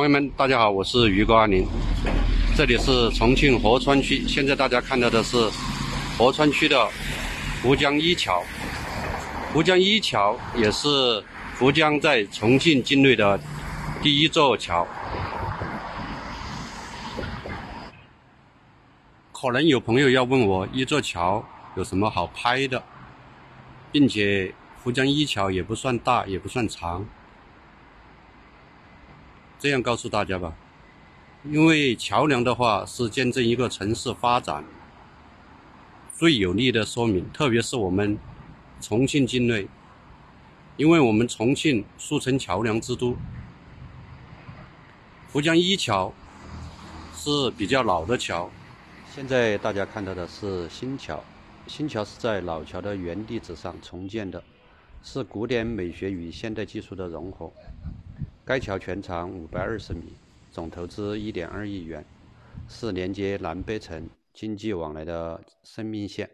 朋友们，大家好，我是于哥阿林，这里是重庆合川区。现在大家看到的是合川区的蒲江一桥。蒲江一桥也是蒲江在重庆境内的第一座桥。可能有朋友要问我，一座桥有什么好拍的，并且蒲江一桥也不算大，也不算长。这样告诉大家吧，因为桥梁的话是见证一个城市发展最有力的说明，特别是我们重庆境内，因为我们重庆素称桥梁之都，蒲江一桥是比较老的桥。现在大家看到的是新桥，新桥是在老桥的原地址上重建的，是古典美学与现代技术的融合。该桥全长五百二十米，总投资一点二亿元，是连接南北城经济往来的生命线。